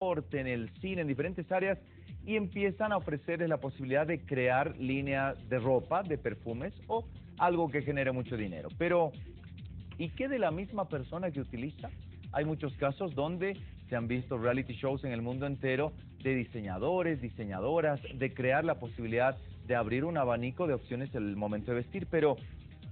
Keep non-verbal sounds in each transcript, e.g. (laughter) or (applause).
en el cine, en diferentes áreas, y empiezan a ofrecerles la posibilidad de crear líneas de ropa, de perfumes o algo que genere mucho dinero. Pero, ¿y qué de la misma persona que utiliza? Hay muchos casos donde se han visto reality shows en el mundo entero de diseñadores, diseñadoras, de crear la posibilidad de abrir un abanico de opciones en el momento de vestir, pero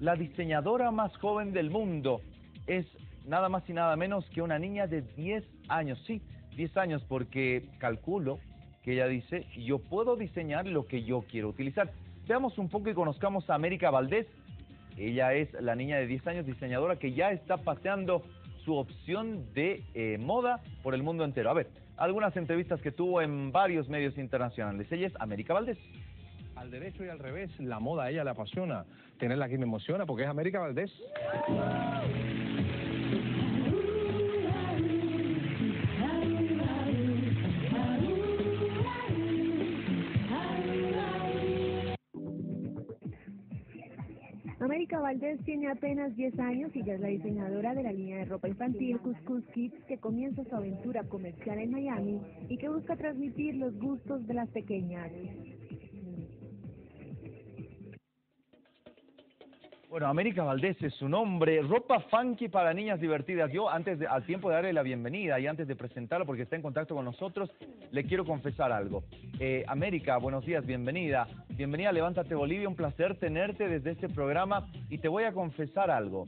la diseñadora más joven del mundo es nada más y nada menos que una niña de 10 años. Sí, 10 años porque calculo que ella dice, yo puedo diseñar lo que yo quiero utilizar. Veamos un poco y conozcamos a América Valdés. Ella es la niña de 10 años diseñadora que ya está paseando su opción de eh, moda por el mundo entero. A ver, algunas entrevistas que tuvo en varios medios internacionales. Ella es América Valdés. Al derecho y al revés, la moda a ella le apasiona. Tenerla aquí me emociona porque es América Valdés. América Valdés tiene apenas 10 años y ya es la diseñadora de la línea de ropa infantil Cuscus Kids que comienza su aventura comercial en Miami y que busca transmitir los gustos de las pequeñas. Bueno, América Valdés es su nombre, ropa funky para niñas divertidas. Yo antes de, al tiempo de darle la bienvenida y antes de presentarlo porque está en contacto con nosotros, le quiero confesar algo. Eh, América, buenos días, bienvenida. Bienvenida Levántate Bolivia, un placer tenerte desde este programa y te voy a confesar algo.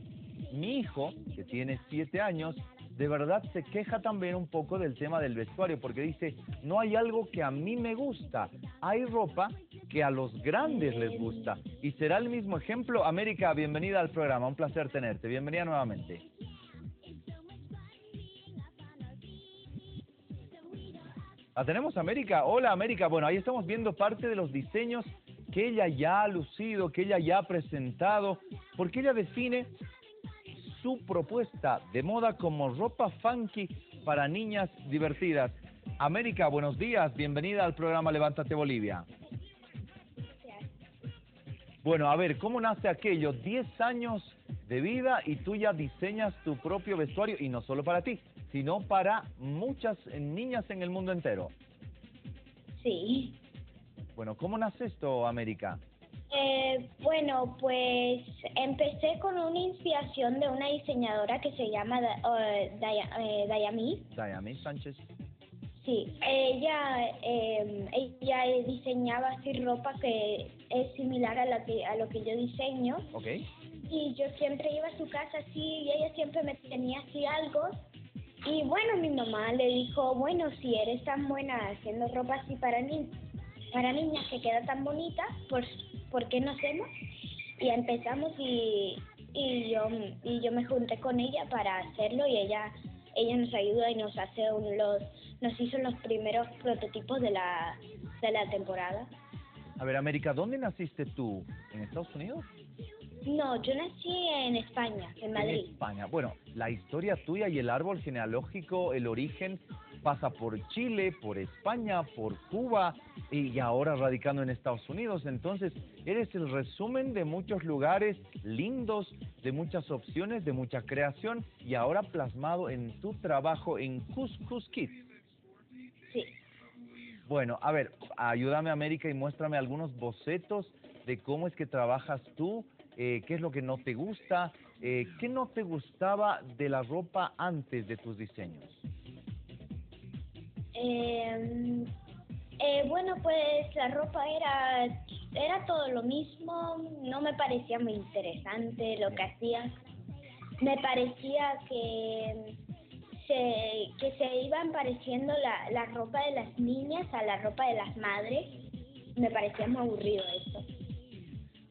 Mi hijo, que tiene siete años, de verdad se queja también un poco del tema del vestuario, porque dice, no hay algo que a mí me gusta, hay ropa que a los grandes les gusta. Y será el mismo ejemplo. América, bienvenida al programa, un placer tenerte, bienvenida nuevamente. ¿La tenemos América? Hola América, bueno, ahí estamos viendo parte de los diseños que ella ya ha lucido, que ella ya ha presentado, porque ella define su propuesta de moda como ropa funky para niñas divertidas. América, buenos días, bienvenida al programa Levántate Bolivia. Bueno, a ver, ¿cómo nace aquello? 10 años de vida y tú ya diseñas tu propio vestuario y no solo para ti, sino para muchas niñas en el mundo entero. Sí. Bueno, ¿cómo nace esto, América? Eh, bueno, pues empecé con una inspiración de una diseñadora que se llama uh, Dayami. Dayami Sánchez. Sí, ella eh, ella diseñaba así ropa que es similar a, la que, a lo que yo diseño. Y yo siempre iba a su casa así y ella siempre me tenía así algo. Y bueno, mi mamá le dijo, bueno, si eres tan buena haciendo ropa así para, ni para niñas que queda tan bonita, pues ¿por qué no hacemos? Y empezamos y, y, yo, y yo me junté con ella para hacerlo y ella, ella nos ayuda y nos hace los, nos hizo los primeros prototipos de la, de la temporada. A ver, América, ¿dónde naciste tú? ¿En Estados Unidos? No, yo nací en España, en Madrid. En España. Bueno, la historia tuya y el árbol genealógico, el origen, pasa por Chile, por España, por Cuba y ahora radicando en Estados Unidos. Entonces, eres el resumen de muchos lugares lindos, de muchas opciones, de mucha creación y ahora plasmado en tu trabajo en Cuscus Kids. Sí. Bueno, a ver, ayúdame América y muéstrame algunos bocetos de cómo es que trabajas tú, eh, qué es lo que no te gusta, eh, qué no te gustaba de la ropa antes de tus diseños. Eh, eh, bueno, pues la ropa era, era todo lo mismo, no me parecía muy interesante lo que hacía. Me parecía que se, que se iban pareciendo la, la ropa de las niñas a la ropa de las madres. Me parecía muy aburrido esto.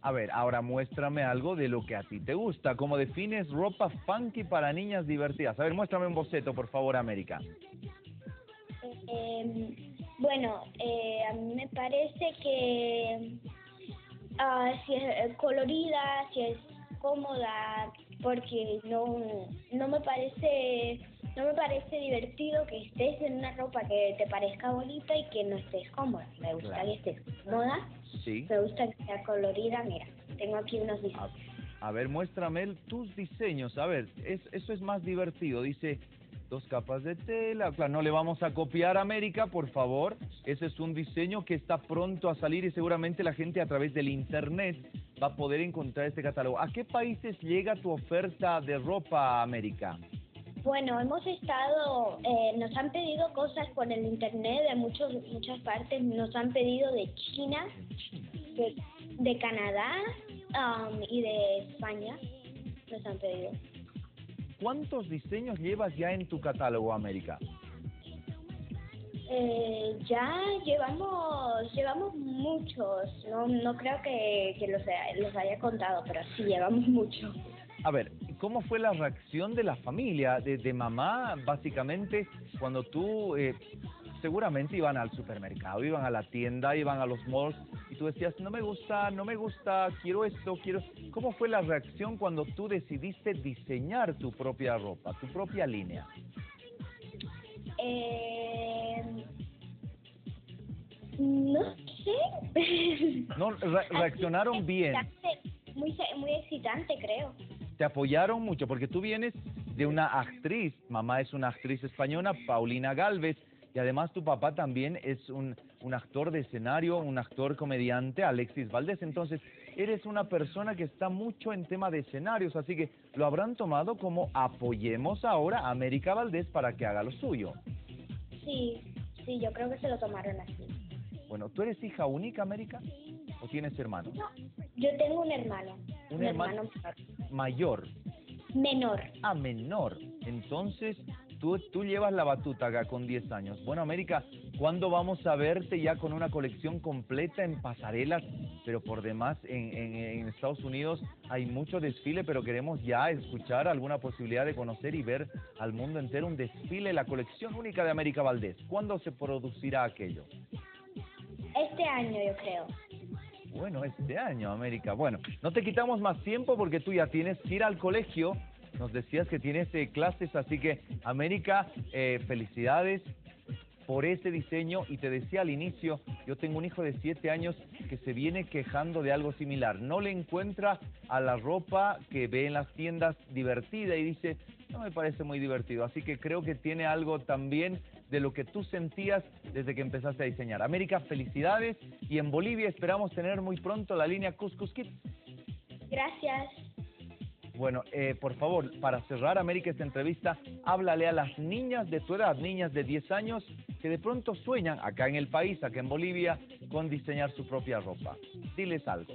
A ver, ahora muéstrame algo de lo que a ti te gusta. ¿Cómo defines ropa funky para niñas divertidas? A ver, muéstrame un boceto, por favor, América. Eh, bueno, eh, a mí me parece que uh, si es colorida, si es cómoda, porque no, no me parece no me parece divertido que estés en una ropa que te parezca bonita y que no estés cómoda. Me gusta que estés cómoda. Sí. Me gusta que sea colorida. Mira, tengo aquí unos diseños. A, ver, muéstrame tus diseños. A ver, es, eso es más divertido. Dice dos capas de tela. Claro, no le vamos a copiar a América, por favor. Ese es un diseño que está pronto a salir y seguramente la gente a través del internet va a poder encontrar este catálogo. ¿A qué países llega tu oferta de ropa, América? Bueno, hemos estado, eh, nos han pedido cosas por el internet de muchos, muchas partes. Nos han pedido de China, de, de Canadá um, y de España. Nos han pedido. ¿Cuántos diseños llevas ya en tu catálogo, América? Eh, ya llevamos llevamos muchos. No no creo que, que los, los haya contado, pero sí llevamos muchos. A ver, ¿cómo fue la reacción de la familia, de, de mamá, básicamente, cuando tú, eh, seguramente iban al supermercado, iban a la tienda, iban a los malls, y tú decías, no me gusta, no me gusta, quiero esto, quiero... ¿Cómo fue la reacción cuando tú decidiste diseñar tu propia ropa, tu propia línea? Eh, no sé. No, re- (laughs) reaccionaron bien. Muy, muy excitante, creo. Te apoyaron mucho, porque tú vienes de una actriz, mamá es una actriz española, Paulina Galvez, y además tu papá también es un, un actor de escenario, un actor comediante, Alexis Valdés. Entonces, eres una persona que está mucho en tema de escenarios, así que lo habrán tomado como apoyemos ahora a América Valdés para que haga lo suyo. Sí, sí, yo creo que se lo tomaron así. Bueno, ¿tú eres hija única, América? ¿O tienes hermanos? No, yo tengo un hermano. Un hermano. Mayor. Menor. a menor. Entonces, tú, tú llevas la batuta acá con 10 años. Bueno, América, ¿cuándo vamos a verte ya con una colección completa en pasarelas? Pero por demás, en, en, en Estados Unidos hay mucho desfile, pero queremos ya escuchar alguna posibilidad de conocer y ver al mundo entero un desfile, la colección única de América Valdés. ¿Cuándo se producirá aquello? Este año, yo creo. Bueno, este año, América. Bueno, no te quitamos más tiempo porque tú ya tienes que ir al colegio. Nos decías que tienes eh, clases, así que, América, eh, felicidades por ese diseño. Y te decía al inicio, yo tengo un hijo de siete años que se viene quejando de algo similar. No le encuentra a la ropa que ve en las tiendas divertida y dice, no me parece muy divertido. Así que creo que tiene algo también de lo que tú sentías desde que empezaste a diseñar. América, felicidades y en Bolivia esperamos tener muy pronto la línea Cuscus Kids. Gracias. Bueno, eh, por favor, para cerrar, América, esta entrevista, háblale a las niñas de tu edad, niñas de 10 años, que de pronto sueñan acá en el país, acá en Bolivia, con diseñar su propia ropa. Diles algo.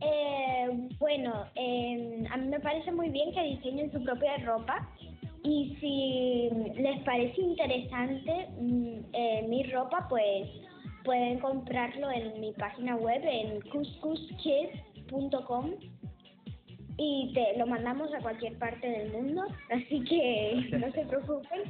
Eh, bueno, eh, a mí me parece muy bien que diseñen su propia ropa y si les parece interesante mm, eh, mi ropa, pues pueden comprarlo en mi página web en cuscuskids.com y te lo mandamos a cualquier parte del mundo, (laughs) así que (laughs) no se preocupen.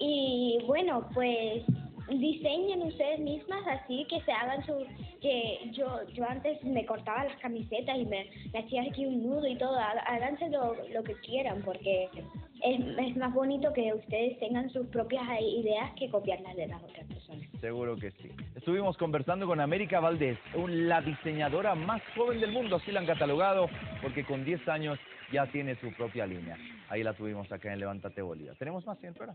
Y bueno, pues diseñen ustedes mismas así que se hagan su que yo yo antes me cortaba las camisetas y me, me hacía aquí un nudo y todo Há- háganse lo, lo que quieran porque es, es más bonito que ustedes tengan sus propias ideas que copiarlas de las otras personas Seguro que sí. Estuvimos conversando con América Valdés, la diseñadora más joven del mundo, así la han catalogado, porque con 10 años ya tiene su propia línea. Ahí la tuvimos acá en Levántate Bolivia. ¿Tenemos más tiempo ahora?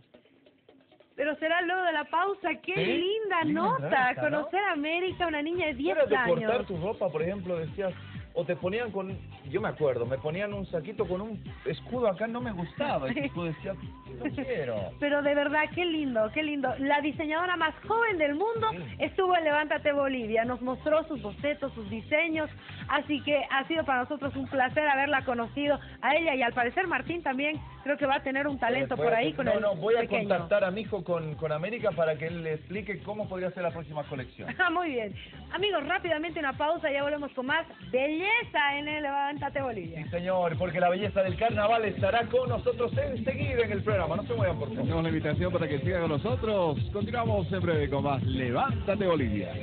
Pero será luego de la pausa. ¡Qué Sí, linda, linda nota! Conocer a América, una niña de 10 Fuera de años. cortar tu ropa, por ejemplo, decías, o te ponían con, yo me acuerdo, me ponían un saquito con un escudo acá, no me gustaba, y tú decías, no quiero. (laughs) Pero de verdad, qué lindo, qué lindo. La diseñadora más joven del mundo Sí. estuvo en Levántate Bolivia, nos mostró sus bocetos, sus diseños, así que ha sido para nosotros un placer haberla conocido a ella y al parecer Martín también creo que va a tener un talento por ahí con no, el no, voy a pequeño. contactar a mi hijo con, con América para que él le explique cómo podría ser la próxima colección. (laughs) Ah, Muy bien. Amigos, rápidamente una pausa, ya volvemos con más belleza en el Levántate Bolivia. Sí, señor, porque la belleza del carnaval estará con nosotros enseguida en el programa. No se muevan, por favor. Hacemos la invitación para que sigan con nosotros. Continuamos en breve con más Levántate Bolivia.